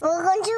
guys! Welcome to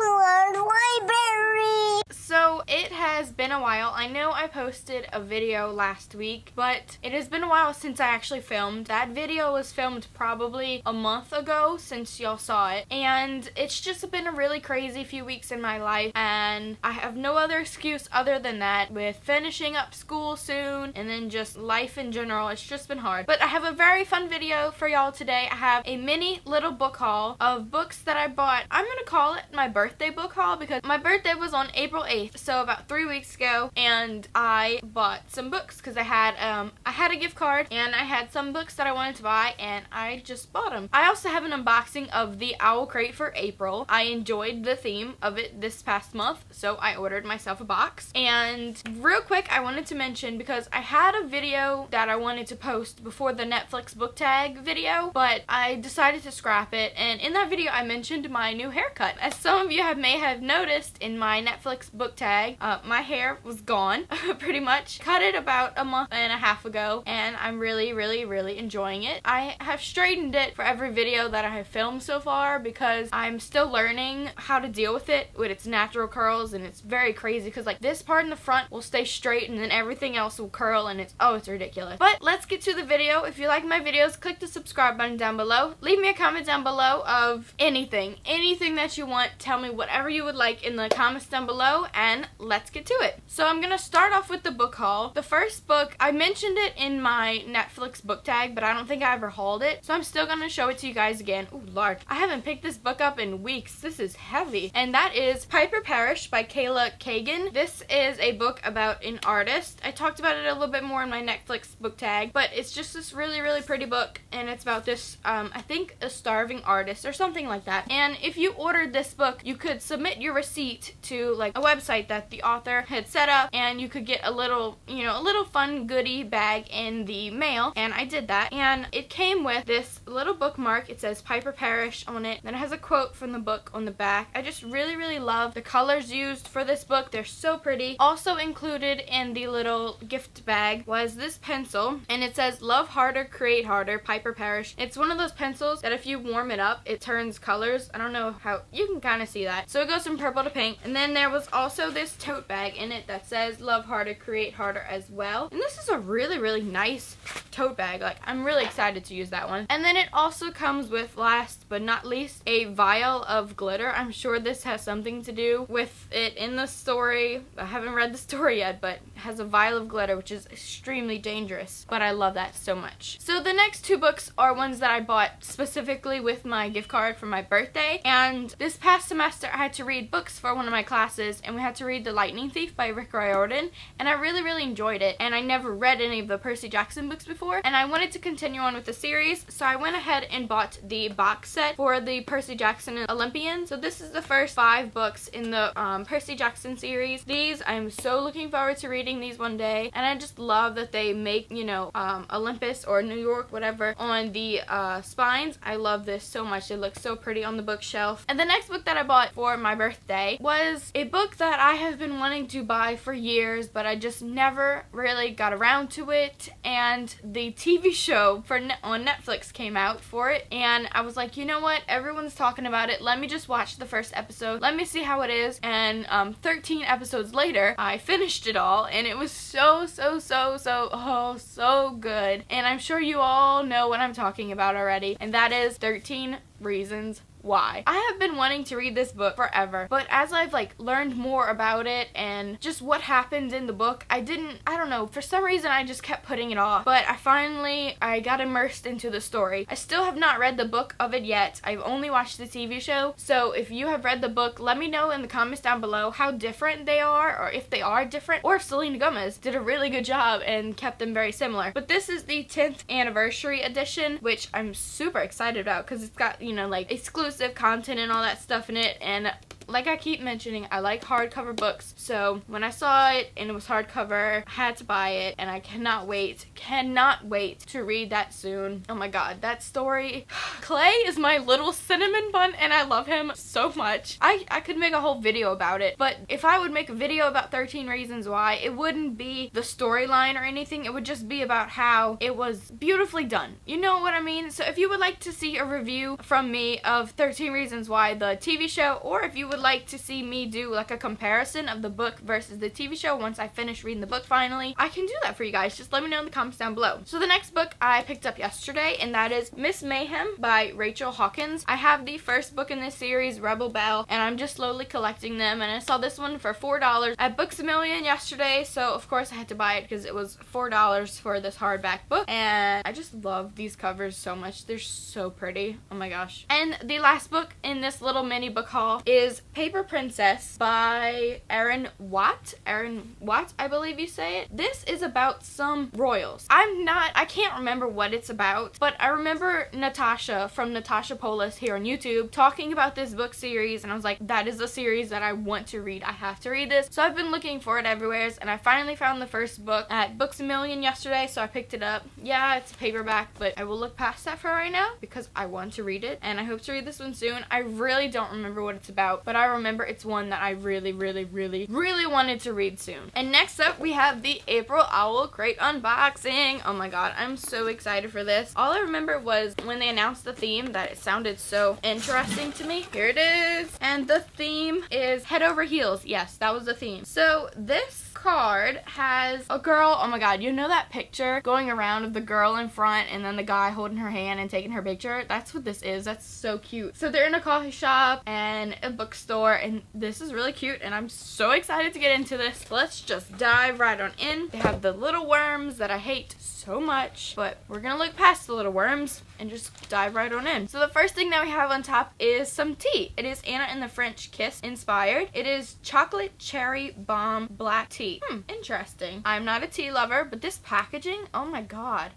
been a while. I know I posted a video last week, but it has been a while since I actually filmed. That video was filmed probably a month ago since y'all saw it. And it's just been a really crazy few weeks in my life, and I have no other excuse other than that with finishing up school soon and then just life in general. It's just been hard. But I have a very fun video for y'all today. I have a mini little book haul of books that I bought. I'm gonna call it my birthday book haul because my birthday was on April 8th, so about three weeks ago, and I bought some books because I had um I had a gift card and I had some books that I wanted to buy and I just bought them. I also have an unboxing of the Owl Crate for April. I enjoyed the theme of it this past month, so I ordered myself a box. And real quick, I wanted to mention because I had a video that I wanted to post before the Netflix book tag video, but I decided to scrap it. And in that video, I mentioned my new haircut. As some of you have may have noticed in my Netflix book tag, uh, my hair was gone, pretty much. Cut it about a month and a half ago, and I'm really, really, really enjoying it. I have straightened it for every video that I have filmed so far because I'm still learning how to deal with it with its natural curls, and it's very crazy because like this part in the front will stay straight and then everything else will curl and it's, oh, it's ridiculous. But let's get to the video. If you like my videos, click the subscribe button down below. Leave me a comment down below of anything, anything that you want. Tell me whatever you would like in the comments down below and let's get to it. So I'm gonna start off with the book haul. The first book, I mentioned it in my Netflix book tag, but I don't think I ever hauled it. So I'm still gonna show it to you guys again. Oh lord, I haven't picked this book up in weeks. This is heavy. And that is Piper Perish by Kayla Cagan. This is a book about an artist. I talked about it a little bit more in my Netflix book tag, but it's just this really, really pretty book, and it's about this, um, I think, a starving artist or something like that. And if you ordered this book, you could submit your receipt to like a website that the author set up, and you could get a little, you know, a little fun goodie bag in the mail, and I did that. And it came with this little bookmark. It says Piper Perish on it. Then it has a quote from the book on the back. I just really, really love the colors used for this book. They're so pretty. Also included in the little gift bag was this pencil, and it says Love Harder, Create Harder, Piper Perish. It's one of those pencils that if you warm it up, it turns colors. I don't know how, you can kind of see that. So it goes from purple to pink. And then there was also this tote bag in it that says Love Harder, Create Harder as well. And this is a really, really nice tote bag. Like, I'm really excited to use that one. And then it also comes with, last but not least, a vial of glitter. I'm sure this has something to do with it in the story. I haven't read the story yet, but has a vial of glitter, which is extremely dangerous. But I love that so much. So the next two books are ones that I bought specifically with my gift card for my birthday. And this past semester, I had to read books for one of my classes, and we had to read The Lightning Thief by Rick Riordan. And I really, really enjoyed it. And I never read any of the Percy Jackson books before, and I wanted to continue on with the series, so I went ahead and bought the box set for the Percy Jackson Olympian. So this is the first five books in the um, Percy Jackson series. These, I'm so looking forward to reading these one day, and I just love that they make, you know, um, Olympus or New York, whatever, on the uh, spines. I love this so much. It looks so pretty on the bookshelf. And the next book that I bought for my birthday was a book that I have been wanting to buy for years, but I just never really got around to it, and the TV show for ne on Netflix came out for it, and I was like, you know what, everyone's talking about it, let me just watch the first episode, let me see how it is, and um, 13 episodes later, I finished it all, and it was so, so, so, so, oh, so good, and I'm sure you all know what I'm talking about already, and that is 13 Reasons why. I have been wanting to read this book forever, but as I've like learned more about it and just what happens in the book, I didn't, I don't know, for some reason I just kept putting it off, but I finally, I got immersed into the story. I still have not read the book of it yet. I've only watched the TV show, so if you have read the book, let me know in the comments down below how different they are, or if they are different, or if Selena Gomez did a really good job and kept them very similar. But this is the 10th anniversary edition, which I'm super excited about because it's got, you know, like exclusive exclusive content and all that stuff in it and like I keep mentioning, I like hardcover books. So when I saw it and it was hardcover, I had to buy it and I cannot wait, cannot wait to read that soon. Oh my god, that story. Clay is my little cinnamon bun and I love him so much. I, I could make a whole video about it, but if I would make a video about 13 Reasons Why, it wouldn't be the storyline or anything. It would just be about how it was beautifully done. You know what I mean? So if you would like to see a review from me of 13 Reasons Why, the TV show, or if you would like to see me do like a comparison of the book versus the TV show once I finish reading the book finally, I can do that for you guys. Just let me know in the comments down below. So the next book I picked up yesterday, and that is Miss Mayhem by Rachel Hawkins. I have the first book in this series, Rebel Belle, and I'm just slowly collecting them, and I saw this one for $4 at Books A Million yesterday, so of course I had to buy it because it was $4 for this hardback book, and I just love these covers so much. They're so pretty. Oh my gosh. And the last book in this little mini book haul is Paper Princess by Erin Watt. Erin Watt, I believe you say it. This is about some royals. I'm not, I can't remember what it's about, but I remember Natasha from Natasha Polis here on YouTube talking about this book series, and I was like, that is a series that I want to read. I have to read this. So I've been looking for it everywhere, and I finally found the first book at Books A Million yesterday, so I picked it up. Yeah, it's paperback, but I will look past that for right now because I want to read it, and I hope to read this one soon. I really don't remember what it's about, but I remember it's one that I really, really, really, really wanted to read soon. And next up, we have the April Owl Crate unboxing. Oh my god, I'm so excited for this. All I remember was when they announced the theme that it sounded so interesting to me. Here it is. And the theme is head over heels. Yes, that was the theme. So this card has a girl, oh my god, you know that picture going around of the girl in front and then the guy holding her hand and taking her picture? That's what this is. That's so cute. So they're in a coffee shop and a bookstore and this is really cute and I'm so excited to get into this. Let's just dive right on in. They have the little worms that I hate so much, but we're gonna look past the little worms and just dive right on in. So the first thing that we have on top is some tea. It is Anna and the French Kiss inspired. It is chocolate cherry bomb black tea. Hmm, interesting. I'm not a tea lover, but this packaging, oh my god.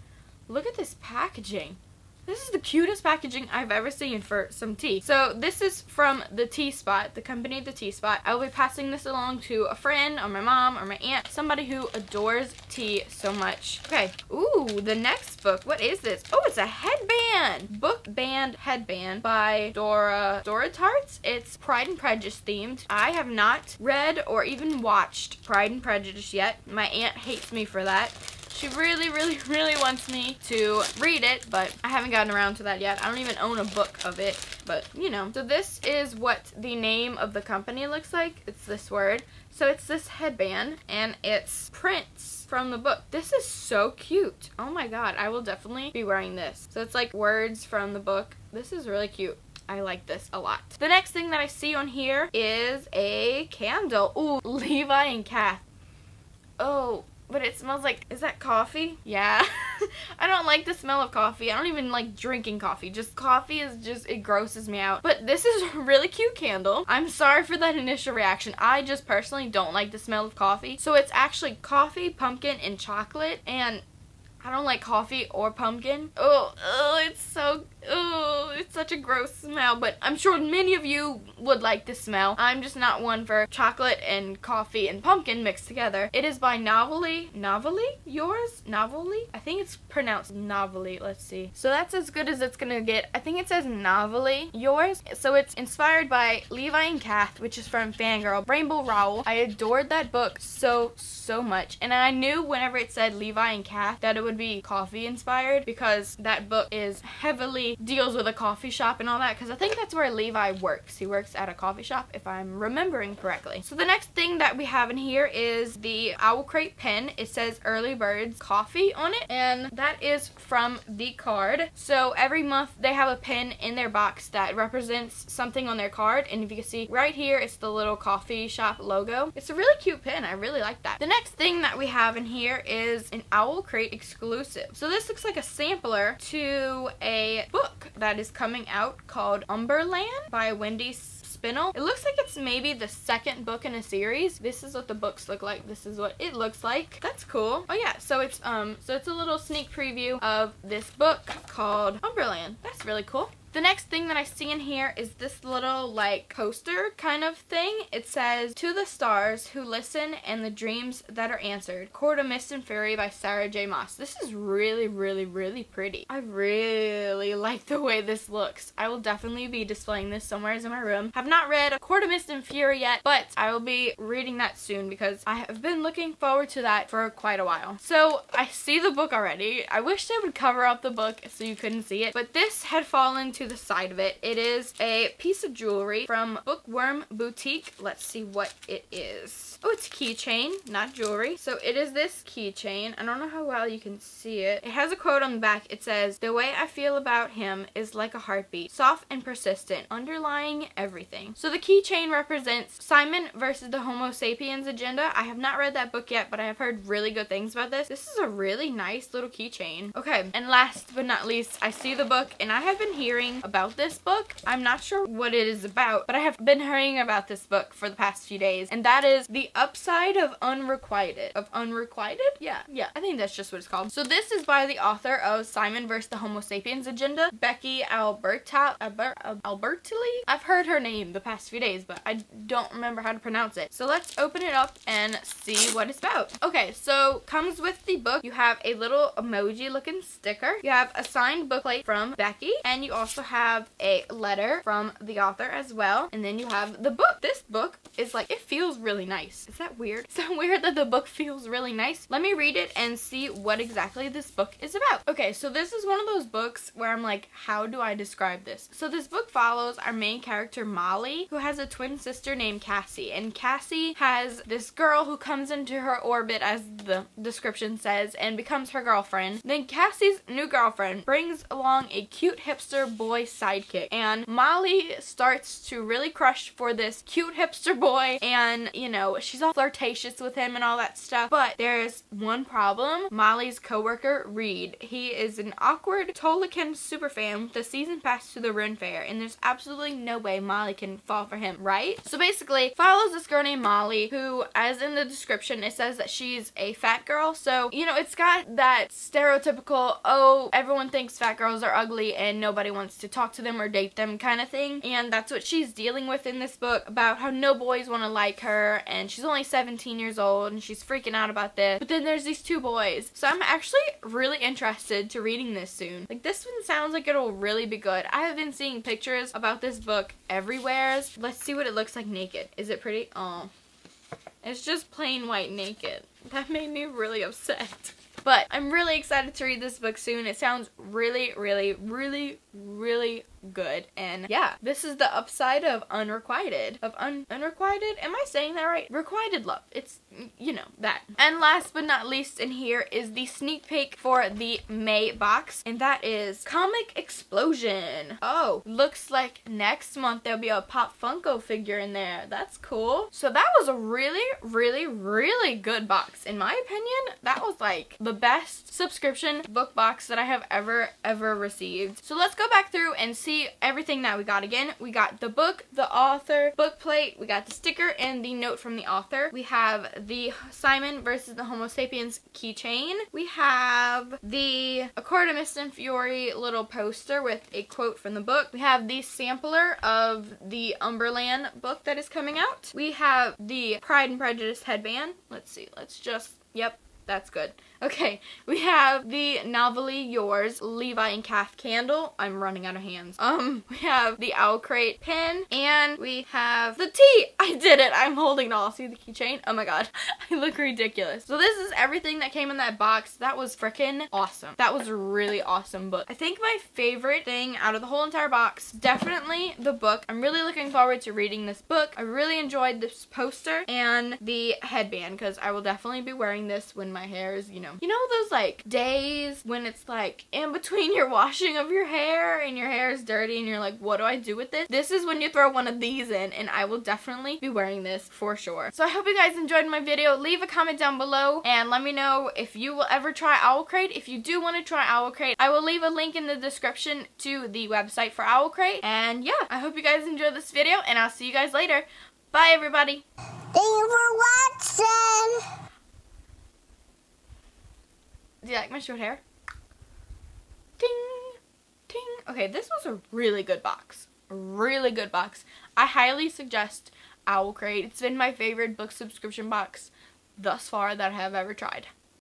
Look at this packaging. This is the cutest packaging I've ever seen for some tea. So this is from the Tea Spot, the company The Tea Spot. I will be passing this along to a friend or my mom or my aunt, somebody who adores tea so much. Okay, ooh, the next book. What is this? Oh, it's a headband. Book band headband by Dora, Dora Tarts. It's Pride and Prejudice themed. I have not read or even watched Pride and Prejudice yet. My aunt hates me for that. She really, really, really wants me to read it, but I haven't gotten around to that yet. I don't even own a book of it, but you know. So this is what the name of the company looks like. It's this word. So it's this headband, and it's prints from the book. This is so cute. Oh my god, I will definitely be wearing this. So it's like words from the book. This is really cute. I like this a lot. The next thing that I see on here is a candle. Ooh, Levi and Cath. Oh, but it smells like, is that coffee? Yeah. I don't like the smell of coffee. I don't even like drinking coffee. Just coffee is just, it grosses me out. But this is a really cute candle. I'm sorry for that initial reaction. I just personally don't like the smell of coffee. So it's actually coffee, pumpkin, and chocolate. And I don't like coffee or pumpkin. Oh, oh, it's so, oh, it's such a gross smell, but I'm sure many of you would like this smell. I'm just not one for chocolate and coffee and pumpkin mixed together. It is by Novelly. Novelly? Yours? Novelly? I think it's pronounced Novelly. Let's see. So that's as good as it's gonna get. I think it says Novelly. Yours? So it's inspired by Levi and Cath, which is from Fangirl. Rainbow Rowell. I adored that book so, so much. And I knew whenever it said Levi and Cath that it would be coffee inspired because that book is heavily deals with a coffee shop and all that because I think that's where Levi works. He works at a coffee shop if I'm remembering correctly. So the next thing that we have in here is the Owl Crate pen. It says Early Birds Coffee on it and that is from the card. So every month they have a pen in their box that represents something on their card and if you can see right here it's the little coffee shop logo. It's a really cute pen. I really like that. The next thing that we have in here is an Owl Crate exclusive. So this looks like a sampler to a book that is coming out called Umberland by Wendy Spinale. It looks like it's maybe the second book in a series. This is what the books look like. This is what it looks like. That's cool. Oh yeah, so it's um so it's a little sneak preview of this book called Umberland. That's really cool. The next thing that I see in here is this little like poster kind of thing. It says, To the Stars Who Listen and the Dreams That Are Answered. Court of Mist and Fury by Sarah J. Maas. This is really, really, really pretty. I really like the way this looks. I will definitely be displaying this somewhere in my room. Have not read Court of Mist and Fury yet, but I will be reading that soon because I have been looking forward to that for quite a while. So I see the book already. I wish they would cover up the book so you couldn't see it, but this had fallen to the side of it. It is a piece of jewelry from Bookworm Boutique. Let's see what it is. Oh, it's a keychain, not jewelry. So it is this keychain. I don't know how well you can see it. It has a quote on the back. It says, The way I feel about him is like a heartbeat, soft and persistent, underlying everything. So the keychain represents Simon versus the Homo sapiens agenda. I have not read that book yet, but I have heard really good things about this. This is a really nice little keychain. Okay, and last but not least, I see the book, and I have been hearing about this book. I'm not sure what it is about, but I have been hearing about this book for the past few days, and that is The Upside of Unrequited. Of Unrequited? Yeah, yeah, I think that's just what it's called. So this is by the author of Simon vs. the Homo Sapiens Agenda, Becky Alberta, Albert, Albertilli? I've heard her name the past few days, but I don't remember how to pronounce it. So let's open it up and see what it's about. Okay, so comes with the book. You have a little emoji looking sticker. You have a signed bookplate from Becky, and you also have a letter from the author as well. And then you have the book. This book is like, it feels really nice. Is that weird? That weird that the book feels really nice? Let me read it and see what exactly this book is about. Okay, so this is one of those books where I'm like, how do I describe this? So this book follows our main character Molly, who has a twin sister named Cassie. And Cassie has this girl who comes into her orbit, as the description says, and becomes her girlfriend. Then Cassie's new girlfriend brings along a cute hipster boy sidekick. And Molly starts to really crush for this cute hipster boy. And, you know, she's all flirtatious with him and all that stuff. But there's one problem. Molly's coworker, Reid. He is an awkward Tolkien superfan with a season pass to the Ren Fair. And there's absolutely no way Molly can fall for him, right? So basically, follows this girl named Molly, who, as in the description, it says that she's a fat girl. So, you know, it's got that stereotypical, oh, everyone thinks fat girls are ugly and nobody wants to talk to them or date them kind of thing. And that's what she's dealing with in this book about how no boys want to like her and she's only 17 years old and she's freaking out about this. But then there's these two boys. So I'm actually really interested to reading this soon. Like this one sounds like it'll really be good. I have been seeing pictures about this book everywhere. Let's see what it looks like naked. Is it pretty? Oh. It's just plain white naked. That made me really upset. But I'm really excited to read this book soon. It sounds really, really, really, really good. And yeah, this is the upside of unrequited. Of un unrequited? Am I saying that right? Requited love. It's, you know, that. And last but not least in here is the sneak peek for the May box. And that is Comic Explosion. Oh, looks like next month there'll be a Pop Funko figure in there. That's cool. So that was a really, really, really good box. In my opinion, that was like the best subscription book box that I have ever, ever received. So let's go back through and see everything that we got again. We got the book, the author, book plate, we got the sticker and the note from the author. We have the Simon versus the Homo sapiens keychain. We have the A Court of Mist and Fury little poster with a quote from the book. We have the sampler of the Umberland book that is coming out. We have the Pride and Prejudice headband. Let's see, let's just, yep, that's good. Okay, we have the Novelly Yours Levi and Cath candle. I'm running out of hands. Um, we have the Owl Crate pen, and we have the tea. I did it. I'm holding it all. See the keychain? Oh my god, I look ridiculous. So this is everything that came in that box. That was freaking awesome. That was really awesome book. I think my favorite thing out of the whole entire box, definitely the book. I'm really looking forward to reading this book. I really enjoyed this poster and the headband because I will definitely be wearing this when my hair is, you know, know, you know those like days when it's like in between your washing of your hair and your hair is dirty and you're like, what do I do with this? This is when you throw one of these in and I will definitely be wearing this for sure. So I hope you guys enjoyed my video. Leave a comment down below and let me know if you will ever try Owl Crate. If you do want to try Owl Crate, I will leave a link in the description to the website for Owl Crate. And yeah, I hope you guys enjoyed this video and I'll see you guys later. Bye everybody. Thank you for watching. Do you like my short hair? Ding! ting. Okay, this was a really good box. Really good box. I highly suggest Owl Crate. It's been my favorite book subscription box thus far that I have ever tried.